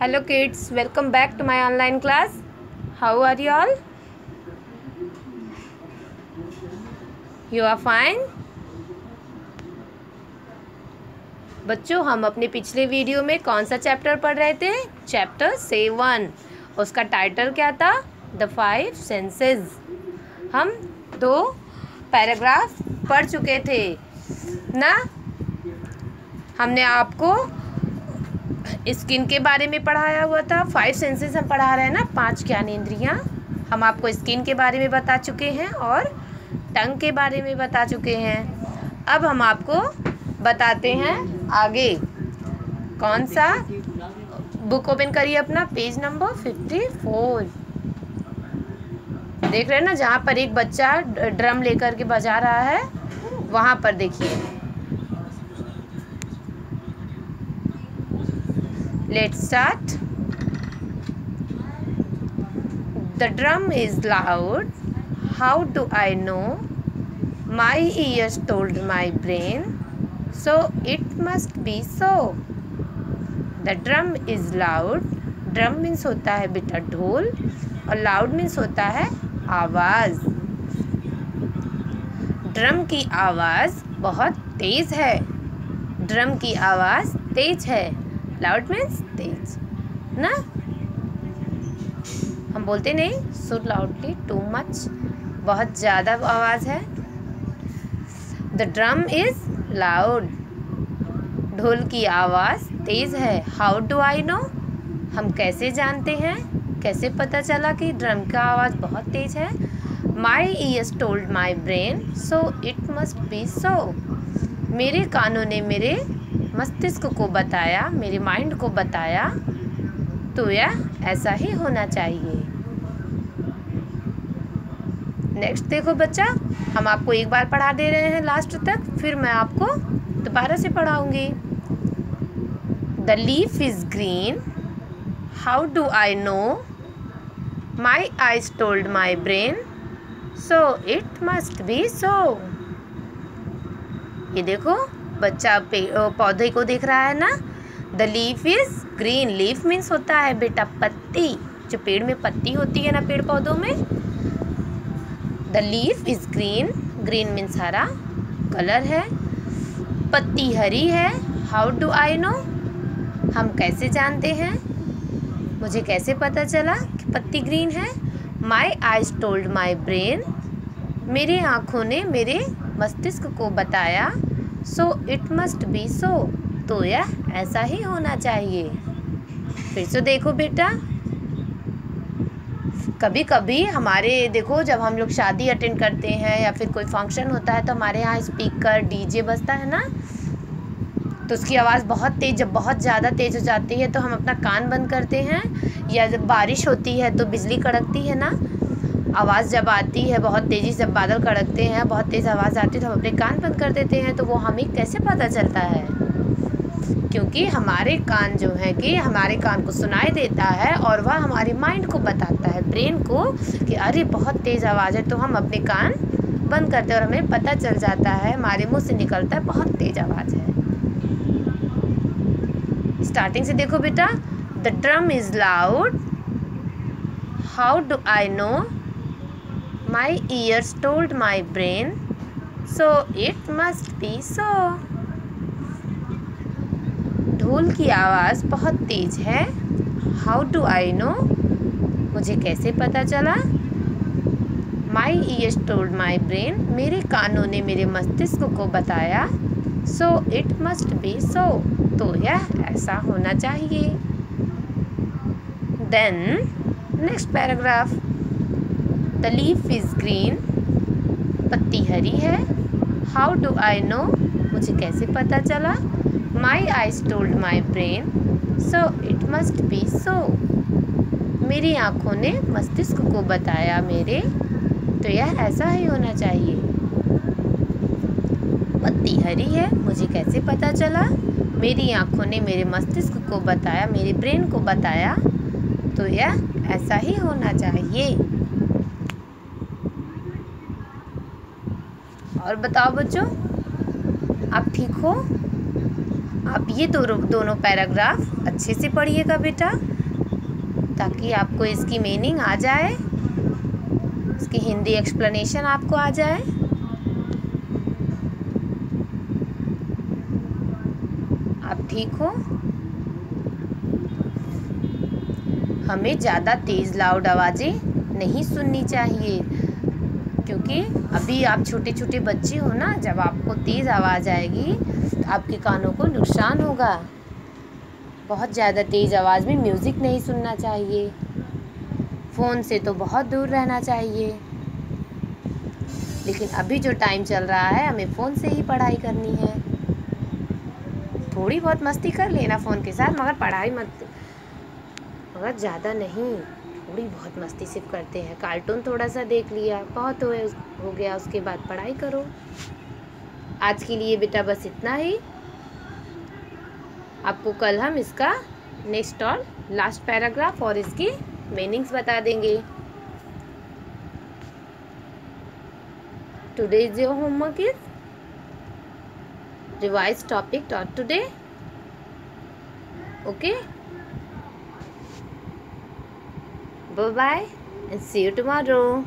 Hello kids, welcome back to my online class. How are you all? You are fine? बच्चों हम अपने पिछले video में कौन सा चैप्टर पढ़ रहे थे? चैप्टर सेवन उसका टाइटल क्या था? द फाइव सेंसेस हम दो पैराग्राफ पढ़ चुके थे। ना? हमने आपको स्किन के बारे में पढ़ाया हुआ था। फाइव सेंसेस हम पढ़ा रहे हैं ना, पाँच ज्ञानेंद्रियाँ हम आपको स्किन के बारे में बता चुके हैं और टंग के बारे में बता चुके हैं। अब हम आपको बताते हैं आगे। कौन सा? बुक ओपन करिए अपना पेज नंबर फिफ्टी फोर देख रहे हैं ना, जहाँ पर एक बच्चा ड्रम लेकर के बजा रहा है, वहाँ पर देखिए। Let's start the drum is loud how do I know my ears told my brain so it must be so. The drum is loud. Drum means होता है बेटा ढोल और लाउड मीन्स होता है आवाज़ ड्रम की आवाज़ बहुत तेज़ है ड्रम की आवाज़ तेज है लाउड मीन्स तेज, ना? हम बोलते नहीं सो लाउडली टू मच बहुत ज़्यादा आवाज़ है। द ड्रम इज़ लाउड ढोल की आवाज़ तेज़ है। हाउ डू आई नो हम कैसे जानते हैं? कैसे पता चला कि ड्रम का आवाज़ बहुत तेज़ है? My ears told my brain so it must be so मेरे कानों ने मेरे मस्तिष्क को बताया, मेरे माइंड को बताया तो यह ऐसा ही होना चाहिए। नेक्स्ट देखो बच्चा, हम आपको एक बार पढ़ा दे रहे हैं लास्ट तक, फिर मैं आपको दोबारा से पढ़ाऊँगी। The leaf is green how do I know my eyes told my brain so it must be so ये देखो बच्चा पौधे को देख रहा है ना? The leaf is green leaf means होता है बेटा पत्ती। जो पेड़ में पत्ती होती है ना पेड़ पौधों में? The leaf is green green means हरा कलर है। पत्ती हरी है। हाउ डू आई नो हम कैसे जानते हैं? मुझे कैसे पता चला कि पत्ती ग्रीन है? My eyes told my brain मेरी आँखों ने मेरे मस्तिष्क को बताया so it must be so तो यह ऐसा ही होना चाहिए। फिर से देखो बेटा। कभी कभी हमारे, देखो, जब हम लोग शादी अटेंड करते हैं या फिर कोई फ़ंक्शन होता है तो हमारे यहाँ स्पीकर डीजे बजता है ना? तो उसकी आवाज़ बहुत तेज़, जब बहुत ज़्यादा तेज़ हो जाती है तो हम अपना कान बंद करते हैं या जब बारिश होती है तो बिजली कड़कती है ना? आवाज़ जब आती है, बहुत तेज़ी से बादल कड़कते हैं, बहुत तेज़ आवाज़ आती है तो हम अपने कान बंद कर देते हैं तो वो हमें कैसे पता चलता है? क्योंकि हमारे कान जो है कि हमारे कान को सुनाई देता है और वह हमारे माइंड को बताता है ब्रेन को कि अरे बहुत तेज़ आवाज़ है तो हम अपने कान बंद करते हैं और हमें पता चल जाता है, हमारे मुँह से निकलता है, बहुत तेज़ आवाज़ है। स्टार्टिंग से देखो बेटा the drum is loud how do I know my ears told my brain so it must be so ढोल की आवाज़ बहुत तेज़ है। हाउ डू आई नो मुझे कैसे पता चला? My ears told my brain मेरे कानों ने मेरे मस्तिष्क को बताया so it must be so तो यह ऐसा होना चाहिए। Then next paragraph the leaf is green पत्ती हरी है. हाउ डू आई नो मुझे कैसे पता चला? My eyes told my brain so it must be so मेरी आँखों ने मस्तिष्क को बताया मेरे. तो यह ऐसा ही होना चाहिए. पत्ती हरी है. मुझे कैसे पता चला? मेरी आँखों ने मेरे मस्तिष्क को बताया, मेरे ब्रेन को बताया. तो यह ऐसा ही होना चाहिए. और बताओ बच्चों आप ठीक हो? आप ये दो, दोनों पैराग्राफ अच्छे से पढ़िएगा बेटा ताकि आपको इसकी मीनिंग आ जाए इसकी हिंदी एक्सप्लेनेशन आपको आ जाए। आप ठीक हो? हमें ज़्यादा तेज़ लाउड आवाज़ें नहीं सुननी चाहिए। क्योंकि अभी आप छोटे छोटे बच्चे हो ना, जब आपको तेज़ आवाज़ आएगी तो आपके कानों को नुकसान होगा। बहुत ज़्यादा तेज़ आवाज़ में म्यूज़िक नहीं सुनना चाहिए। फ़ोन से तो बहुत दूर रहना चाहिए। लेकिन अभी जो टाइम चल रहा है, हमें फ़ोन से ही पढ़ाई करनी है। थोड़ी बहुत मस्ती कर लेना फ़ोन के साथ, मगर पढ़ाई मत, मगर ज़्यादा नहीं। थोड़ी बहुत मस्ती सिर्फ़ करते हैं। कार्टून थोड़ा सा देख लिया बहुत हो, हो गया उसके बाद पढ़ाई करो। आज के लिए बेटा बस इतना ही। आपको कल हम इसका नेक्स्ट और लास्ट पैराग्राफ और इसकी मीनिंग्स बता देंगे। Today is your homework is revise topic taught today Bye-bye and see you tomorrow.